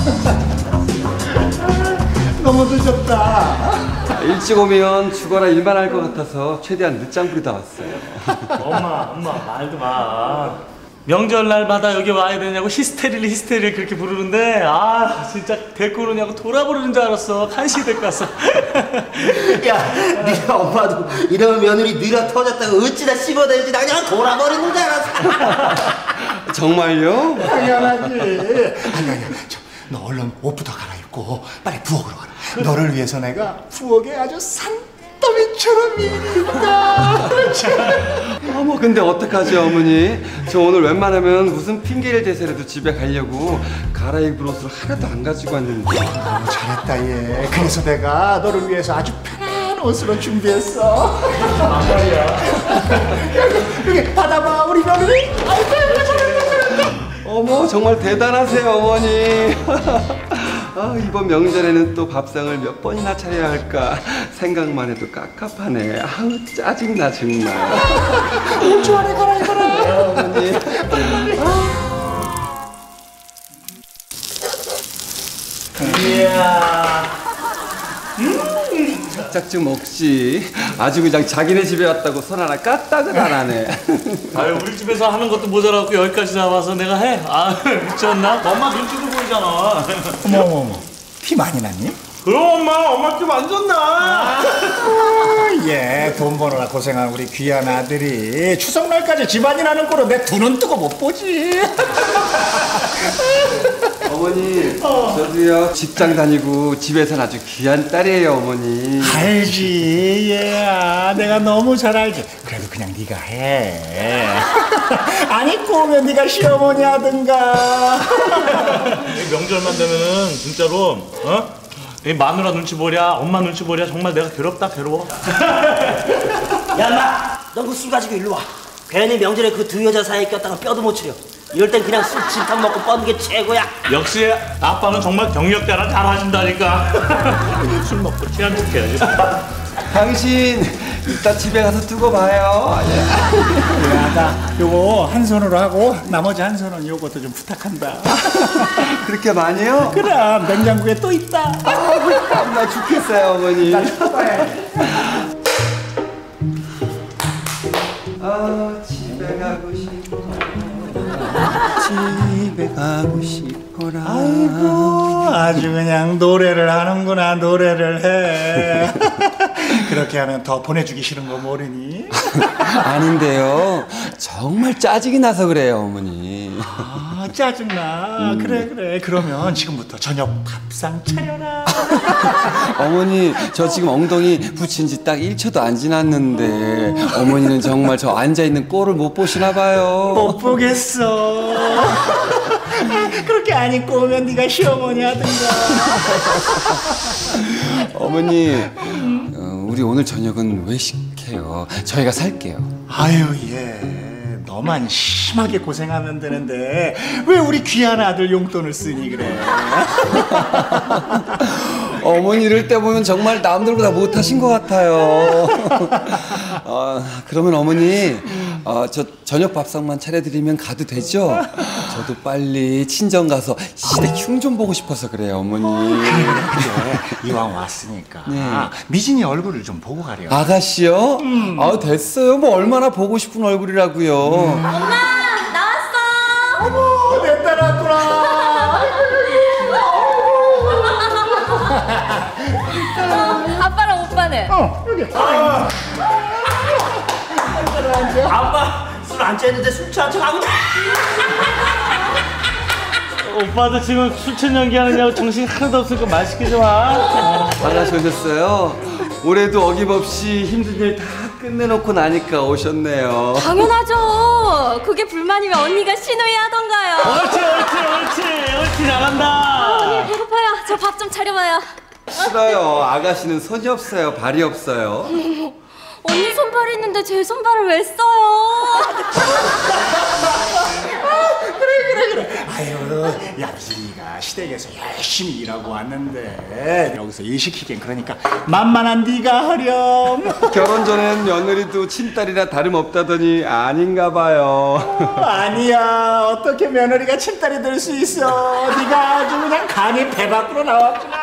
너무 늦었다. 일찍 오면 죽어라 일만 할 것 같아서 최대한 늦장 부리다 왔어요. 엄마, 엄마 말도 마. 명절날마다 여기 와야 되냐고 히스테리를 히스테리를 그렇게 부르는데 아 진짜 데리고 오느냐고 돌아부르는 줄 알았어 간신히 데리고 왔어 야, 네 엄마도 이러면 며느리 느려 터졌다고 어찌다 씹어대지 나 그냥 돌아버리는 줄 알았어. 정말요? 당연하지. 아니 아니, 저, 너 얼른 옷부터 갈아입고 빨리 부엌으로 가라. 너를 위해서 내가 부엌에 아주 산더미처럼 일했다. 어머 근데 어떡하지 어머니? 저 오늘 웬만하면 무슨 핑계를 대서라도 집에 가려고 갈아입을 옷을 하나도 안 가지고 왔는데 너무 잘했다 얘. 그래서 내가 너를 위해서 아주 편한 옷으로 준비했어. 막말이야. 여기 받아봐 우리 며느리. 아이고. 어머 정말 대단하세요 어머니. 아, 이번 명절에는 또 밥상을 몇 번이나 차려야 할까 생각만 해도 깝깝하네. 아우 짜증나 정말. 옷 좋아해 갈아입어라. 어머니. 이야 좀 먹지 아주 그냥 자기네 집에 왔다고 손 하나 까딱을 안 하네 아유 우리 집에서 하는 것도 모자라고 여기까지 나와서 내가 해? 아 미쳤나? 엄마 눈치도 보이잖아 어머 어머 어머. 피 많이 났니? 그럼 엄마 엄마 좀안 좋나? 아, 예, 돈 버느라 고생한 우리 귀한 아들이 추석날까지 집안이라는 꼴로 내두 눈 뜨고 못 보지. 어머니 저도요 직장 다니고 집에서는 아주 귀한 딸이에요 어머니 알지, 예, 아, 내가 너무 잘 알지. 그래도 그냥 네가 해. 안 입고 오면 네가 시어머니 하든가. 명절만 되면은 진짜로 어? 이 마누라 눈치 보랴 엄마 눈치 보랴 정말 내가 괴롭다 괴로워 야, 인마, 넌 그 술 가지고 일로 와. 괜히 명절에 그 두 여자 사이에 꼈다가 뼈도 못 추려. 이럴 땐 그냥 술 진탕 먹고 뻗는 게 최고야. 역시 아빠는 정말 경력 자랑 잘 하신다니까 술 먹고 취한 척 해야지 당신 이따 집에 가서 두고 봐요 예. 야, 나 요거 한 손으로 하고 나머지 한 손은 요것도 좀 부탁한다. 그렇게 많이 요? 그럼 냉장고에 또 있다. 나 죽겠어요 어머니 아 집에 가고 싶어 집에 가고 싶어라. 아이고 아주 그냥 노래를 하는구나 노래를 해 그렇게 하면 더 보내주기 싫은 거 모르니? 아닌데요. 정말 짜증이 나서 그래요 어머니. 아 짜증나. 그래 그래. 그러면 지금부터 저녁 밥상 차려라. 어머니 저 지금 엉덩이 붙인 지 딱 1초도 안 지났는데 어머니는 정말 저 앉아있는 꼴을 못 보시나 봐요. 못 보겠어. 그렇게 안 입고 오면 네가 시어머니 하든가. 어머니 어, 우리 오늘 저녁은 외식해요 저희가 살게요 아유 예 너만 심하게 고생하면 되는데 왜 우리 귀한 아들 용돈을 쓰니 그래 어머니 이럴 때 보면 정말 남들보다 못하신 것 같아요. 어, 그러면 어머니, 어, 저 저녁 밥상만 차려드리면 가도 되죠? 저도 빨리 친정 가서 시댁 흉 좀 보고 싶어서 그래요, 어머니. 이왕 왔으니까 네. 미진이 얼굴을 좀 보고 가려 아가씨요? 아 됐어요. 뭐 얼마나 보고 싶은 얼굴이라고요. 엄마 나왔어. 어머 내 딸 왔구나 아빠랑 오빠는 어 여기 아빠 술 안 취했는데 술 취한 척 하고. 오빠도 지금 술천 연기하느냐고 정신 하나도 없으니까 맛있게 좀 와. 아가씨 오셨어요? 올해도 어김없이 힘든 일 다 끝내놓고 나니까 오셨네요. 당연하죠. 그게 불만이면 언니가 시누이 하던가요. 옳지 옳지 옳지 옳지 잘한다 배고파요. 저 밥 좀 차려봐요. 싫어요. 아가씨는 손이 없어요. 발이 없어요. 언니 손발 있는데 제 손발을 왜 써요? 그래 그래 그래. 아유 야 네가 시댁에서 열심히 일하고 왔는데 여기서 일 시키긴 그러니까 만만한 네가 하렴. 결혼 전엔 며느리도 친딸이라 다름없다더니 아닌가 봐요. 어, 아니야. 어떻게 며느리가 친딸이 될 수 있어? 네가 아주 그냥 간이 배 밖으로 나왔구나